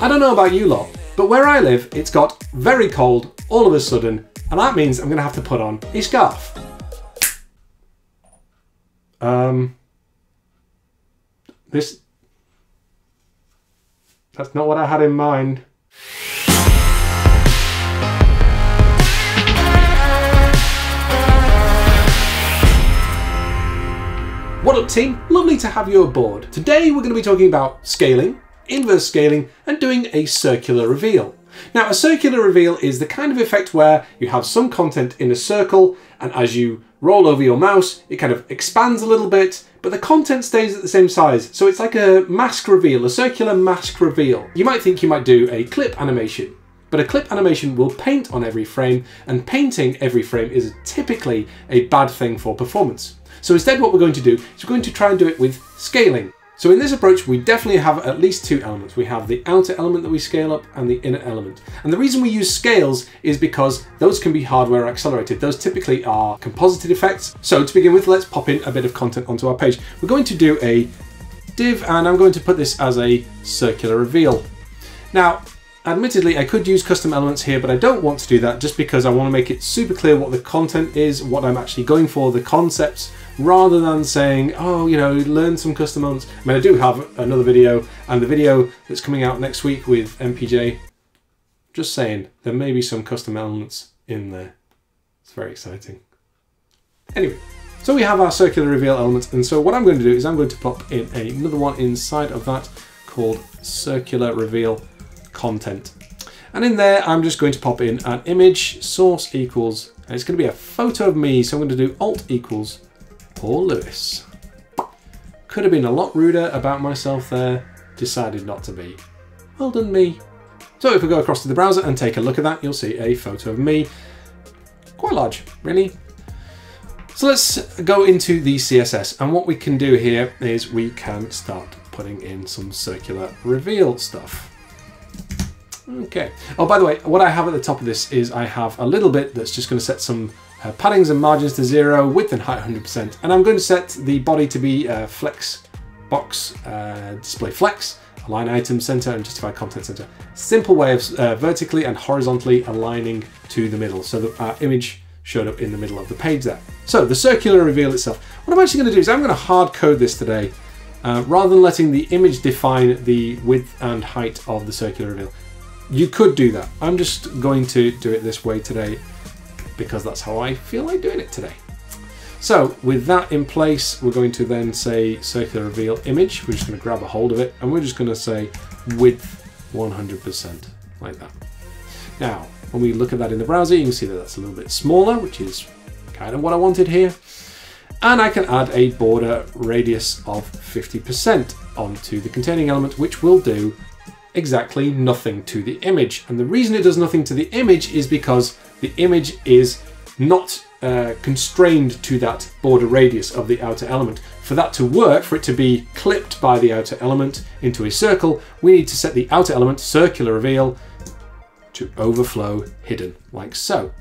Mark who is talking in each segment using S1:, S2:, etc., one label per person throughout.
S1: I don't know about you lot, but where I live, it's got very cold all of a sudden, and that means I'm gonna have to put on a scarf. Um, this, that's not what I had in mind. What up team? Lovely to have you aboard. Today we're going to be talking about scaling, inverse scaling and doing a circular reveal. Now a circular reveal is the kind of effect where you have some content in a circle and as you roll over your mouse it kind of expands a little bit but the content stays at the same size so it's like a mask reveal, a circular mask reveal. You might think you might do a clip animation but a clip animation will paint on every frame and painting every frame is typically a bad thing for performance. So instead what we're going to do is we're going to try and do it with scaling. So in this approach, we definitely have at least two elements. We have the outer element that we scale up and the inner element. And the reason we use scales is because those can be hardware accelerated. Those typically are composited effects. So to begin with, let's pop in a bit of content onto our page. We're going to do a div and I'm going to put this as a circular reveal. Now, Admittedly, I could use custom elements here, but I don't want to do that just because I want to make it super clear what the content is, what I'm actually going for, the concepts, rather than saying, oh, you know, learn some custom elements. I mean, I do have another video, and the video that's coming out next week with MPJ, just saying, there may be some custom elements in there. It's very exciting. Anyway, so we have our circular reveal element, and so what I'm going to do is I'm going to pop in another one inside of that called circular reveal content. And in there, I'm just going to pop in an image source equals, and it's going to be a photo of me. So I'm going to do alt equals Paul Lewis. Could have been a lot ruder about myself there, decided not to be. Well done me. So if we go across to the browser and take a look at that, you'll see a photo of me. Quite large, really. So let's go into the CSS and what we can do here is we can start putting in some circular reveal stuff. Okay. Oh, by the way, what I have at the top of this is I have a little bit that's just going to set some uh, paddings and margins to zero, width and height 100%. And I'm going to set the body to be uh, flex box, uh, display flex, align item center and justify content center. Simple way of uh, vertically and horizontally aligning to the middle so that our image showed up in the middle of the page there. So the circular reveal itself. What I'm actually going to do is I'm going to hard code this today. Uh, rather than letting the image define the width and height of the circular reveal. You could do that. I'm just going to do it this way today because that's how I feel like doing it today. So with that in place, we're going to then say circular reveal image. We're just going to grab a hold of it and we're just going to say width 100% like that. Now, when we look at that in the browser, you can see that that's a little bit smaller, which is kind of what I wanted here. And I can add a border radius of 50% onto the containing element, which will do exactly nothing to the image. And the reason it does nothing to the image is because the image is not uh, constrained to that border radius of the outer element. For that to work, for it to be clipped by the outer element into a circle, we need to set the outer element, circular reveal, to overflow hidden, like so.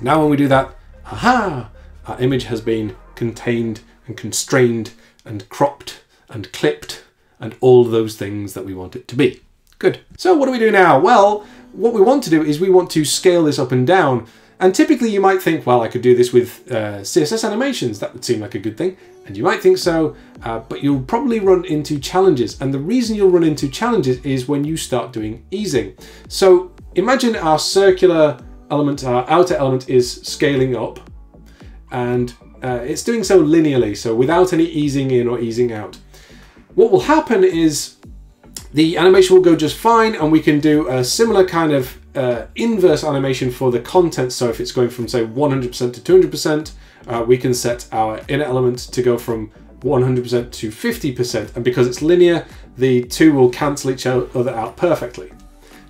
S1: Now when we do that, aha, our image has been contained and constrained and cropped and clipped and all those things that we want it to be. Good. So what do we do now? Well, what we want to do is we want to scale this up and down. And typically you might think, well, I could do this with uh, CSS animations. That would seem like a good thing. And you might think so, uh, but you'll probably run into challenges. And the reason you'll run into challenges is when you start doing easing. So imagine our circular element, our outer element is scaling up and uh, it's doing so linearly, so without any easing in or easing out. What will happen is the animation will go just fine and we can do a similar kind of uh, inverse animation for the content. So if it's going from say 100% to 200%, uh, we can set our inner element to go from 100% to 50%. And because it's linear, the two will cancel each other out perfectly.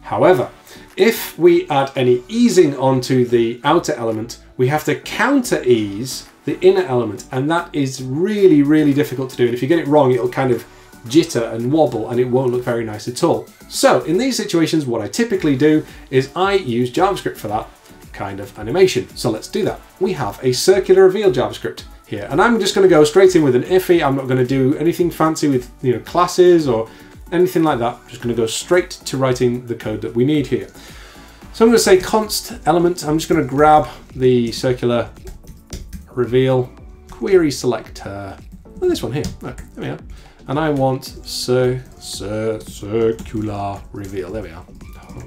S1: However, if we add any easing onto the outer element, we have to counter ease the inner element. And that is really, really difficult to do. And if you get it wrong, it'll kind of jitter and wobble and it won't look very nice at all. So in these situations, what I typically do is I use JavaScript for that kind of animation. So let's do that. We have a circular reveal JavaScript here and I'm just going to go straight in with an IIFE. I'm not going to do anything fancy with you know classes or anything like that. I'm just going to go straight to writing the code that we need here. So I'm going to say const element. I'm just going to grab the circular reveal query selector. Oh, this one here. Oh, there we are. And I want cir cir circular reveal. There we are.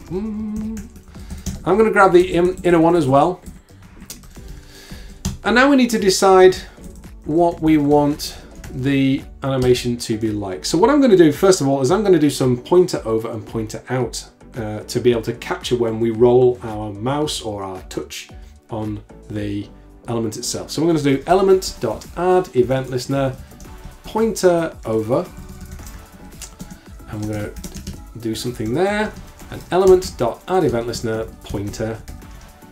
S1: I'm going to grab the inner one as well. And now we need to decide what we want the animation to be like. So what I'm going to do first of all is I'm going to do some pointer over and pointer out uh, to be able to capture when we roll our mouse or our touch on the element itself. So we're going to do element.add event listener pointer over and we're going to do something there and element.add event listener pointer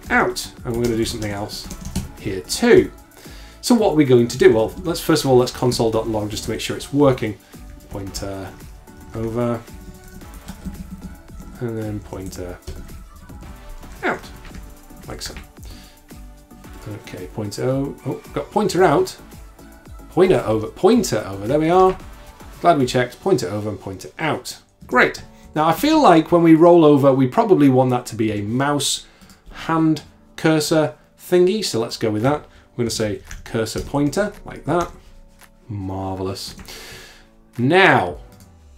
S1: out and we're going to do something else here too. So what are we going to do? Well, let's first of all, let's console.log just to make sure it's working. Pointer over, and then pointer out, like so. Okay, pointer, oh, got pointer out, pointer over, pointer over, there we are. Glad we checked, pointer over and pointer out. Great. Now I feel like when we roll over, we probably want that to be a mouse hand cursor thingy, so let's go with that. We're going to say cursor pointer, like that. Marvelous. Now,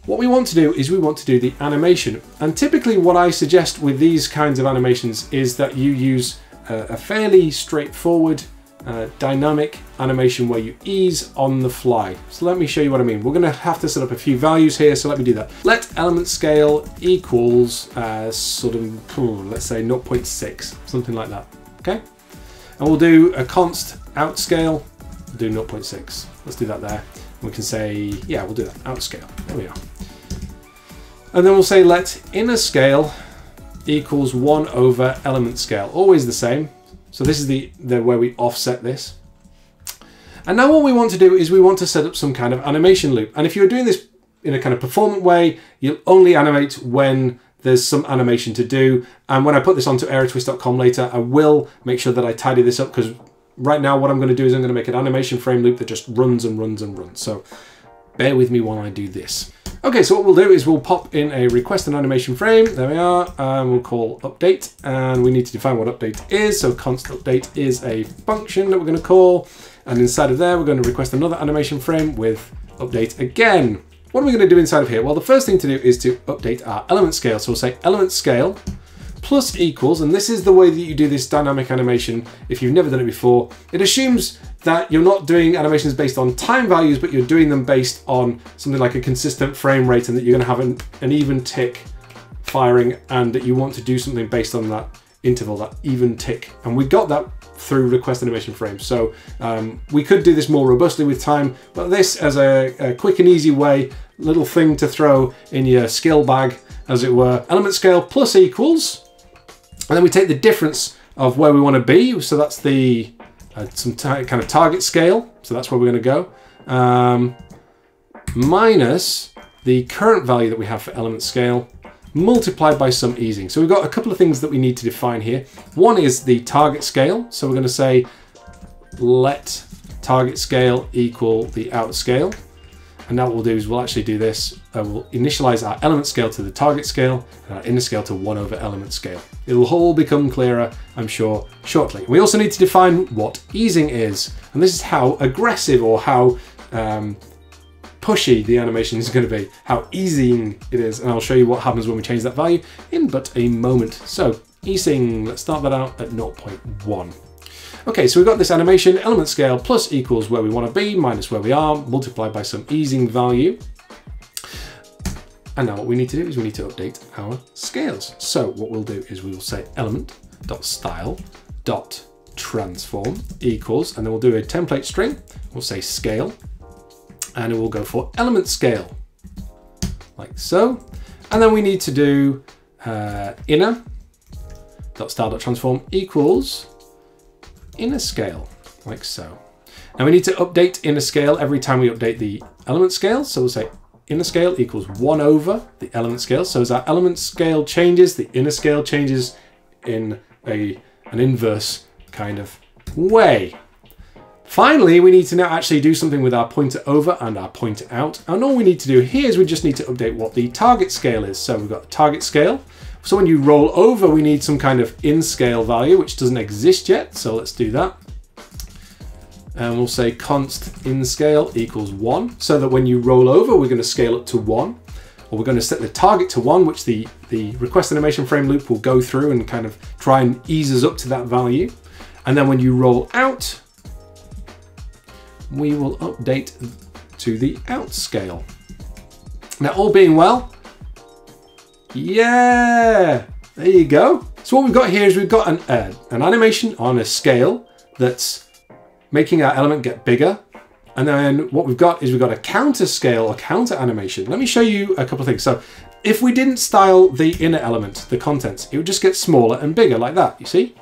S1: what we want to do is we want to do the animation. And typically what I suggest with these kinds of animations is that you use a, a fairly straightforward uh, dynamic animation where you ease on the fly. So let me show you what I mean. We're going to have to set up a few values here, so let me do that. Let element scale equals uh, sort of, let's say 0.6, something like that, okay? And we'll do a const outscale, we'll do 0.6. Let's do that there. We can say, yeah, we'll do that, outscale. There we are. And then we'll say let inner scale equals 1 over element scale. Always the same. So this is the, the where we offset this. And now what we want to do is we want to set up some kind of animation loop. And if you're doing this in a kind of performant way, you'll only animate when there's some animation to do. And when I put this onto aerotwist.com later, I will make sure that I tidy this up because right now what I'm going to do is I'm going to make an animation frame loop that just runs and runs and runs. So bear with me while I do this. Okay, so what we'll do is we'll pop in a request an animation frame. There we are. And we'll call update and we need to define what update is. So const update is a function that we're going to call. And inside of there, we're going to request another animation frame with update again. What are we going to do inside of here? Well, the first thing to do is to update our element scale. So we'll say element scale plus equals, and this is the way that you do this dynamic animation if you've never done it before. It assumes that you're not doing animations based on time values, but you're doing them based on something like a consistent frame rate and that you're going to have an, an even tick firing and that you want to do something based on that interval, that even tick. And we got that through request animation frames. So um, we could do this more robustly with time, but this as a, a, quick and easy way, little thing to throw in your skill bag, as it were. Element scale plus equals, and then we take the difference of where we want to be. So that's the uh, some kind of target scale. So that's where we're going to go. Um, minus the current value that we have for element scale multiplied by some easing. So we've got a couple of things that we need to define here. One is the target scale. So we're going to say let target scale equal the out scale. And now what we'll do is we'll actually do this. Uh, we'll initialize our element scale to the target scale and our inner scale to 1 over element scale. It will all become clearer, I'm sure, shortly. We also need to define what easing is. And this is how aggressive or how um, pushy the animation is going to be, how easing it is, and I'll show you what happens when we change that value in but a moment. So easing, let's start that out at 0.1. Okay, so we've got this animation, element scale plus equals where we want to be minus where we are, multiplied by some easing value. And now what we need to do is we need to update our scales. So what we'll do is we will say element dot style dot transform equals, and then we'll do a template string. We'll say scale and it will go for element scale, like so. And then we need to do uh, inner dot style dot transform equals inner scale, like so. Now we need to update inner scale every time we update the element scale. So we'll say inner scale equals one over the element scale. So as our element scale changes, the inner scale changes in a an inverse kind of way. Finally, we need to now actually do something with our pointer over and our pointer out. And all we need to do here is we just need to update what the target scale is. So we've got the target scale. So when you roll over, we need some kind of in scale value, which doesn't exist yet. So let's do that. And we'll say const in scale equals one. So that when you roll over, we're going to scale up to one. Or we're going to set the target to one, which the, the request animation frame loop will go through and kind of try and ease us up to that value. And then when you roll out, we will update to the out scale. Now, all being well, yeah, there you go. So what we've got here is we've got an, uh, an animation on a scale that's making our element get bigger. And then what we've got is we've got a counter scale or counter animation. Let me show you a couple of things. So if we didn't style the inner element, the contents, it would just get smaller and bigger like that, you see?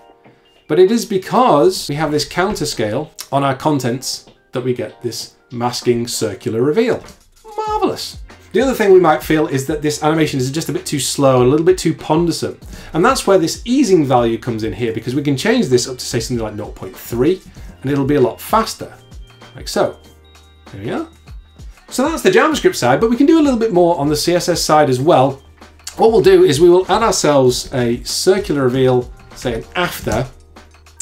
S1: But it is because we have this counter scale on our contents that we get this masking circular reveal. Marvelous. The other thing we might feel is that this animation is just a bit too slow, and a little bit too pondersome. And that's where this easing value comes in here because we can change this up to say something like 0.3 and it'll be a lot faster, like so. There we are. So that's the JavaScript side, but we can do a little bit more on the CSS side as well. What we'll do is we will add ourselves a circular reveal, say an after,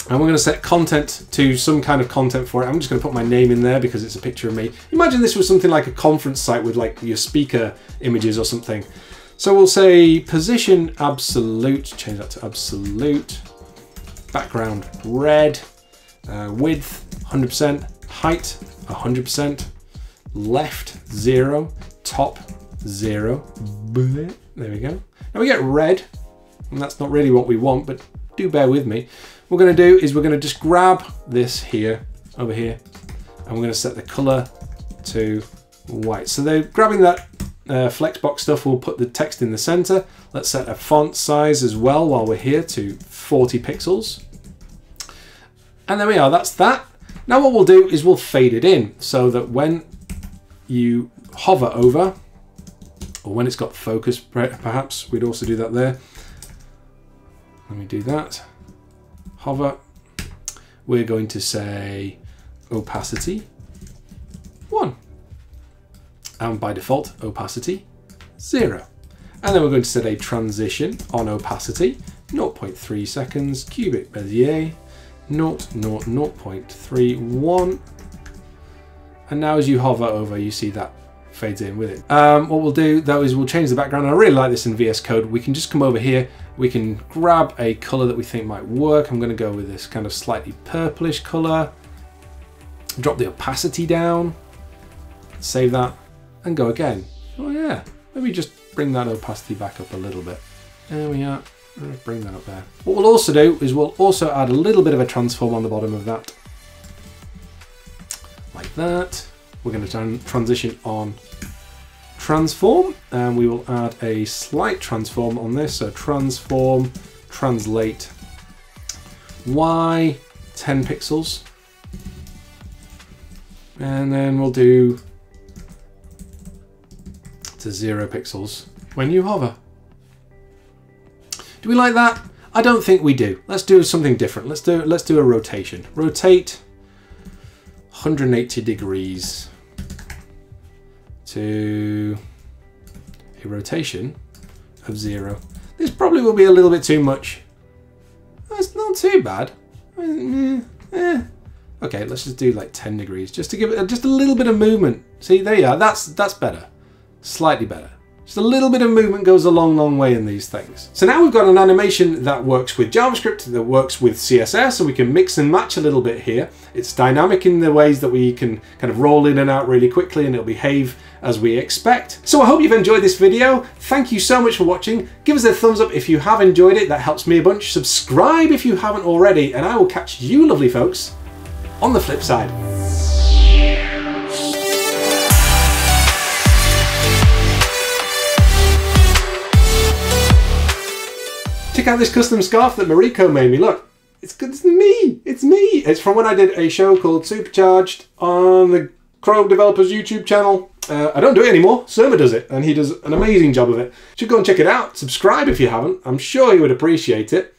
S1: and we're going to set content to some kind of content for it. I'm just going to put my name in there because it's a picture of me. Imagine this was something like a conference site with like your speaker images or something. So we'll say position absolute, change that to absolute, background red, uh, width 100%, height 100%, left 0, top 0. There we go. Now we get red, and that's not really what we want, but do bear with me. We're going to do is we're going to just grab this here, over here, and we're going to set the color to white. So they're grabbing that uh, flexbox stuff, we'll put the text in the center. Let's set a font size as well while we're here to 40 pixels. And there we are, that's that. Now what we'll do is we'll fade it in so that when you hover over, or when it's got focus perhaps, we'd also do that there. Let me do that. Hover. We're going to say opacity 1. And by default, opacity 0. And then we're going to set a transition on opacity, 0.3 seconds, cubic Bezier, 0, 0, 0.31. And now as you hover over, you see that fades in with it. Um, what we'll do though is we'll change the background. I really like this in VS Code. We can just come over here. We can grab a color that we think might work. I'm going to go with this kind of slightly purplish color. Drop the opacity down. Save that and go again. Oh yeah, maybe just bring that opacity back up a little bit. There we are. Bring that up there. What we'll also do is we'll also add a little bit of a transform on the bottom of that. Like that. We're going to transition on transform and we will add a slight transform on this. So transform, translate, Y, 10 pixels. And then we'll do to zero pixels when you hover. Do we like that? I don't think we do. Let's do something different. Let's do let's do a rotation. Rotate 180 degrees to a rotation of zero. This probably will be a little bit too much. That's not too bad. Eh, eh. Okay, let's just do like 10 degrees just to give it just a little bit of movement. See, there you are. That's that's better. Slightly better. Just a little bit of movement goes a long, long way in these things. So now we've got an animation that works with JavaScript, that works with CSS, and we can mix and match a little bit here. It's dynamic in the ways that we can kind of roll in and out really quickly and it'll behave as we expect. So I hope you've enjoyed this video. Thank you so much for watching. Give us a thumbs up if you have enjoyed it. That helps me a bunch. Subscribe if you haven't already, and I will catch you lovely folks on the flip side. Check out this custom scarf that Mariko made me. Look, it's. It's me. It's me. It's from when I did a show called Supercharged on the Chrome Developers YouTube channel. Uh, I don't do it anymore. Surma does it, and he does an amazing job of it. Should go and check it out. Subscribe if you haven't. I'm sure you would appreciate it.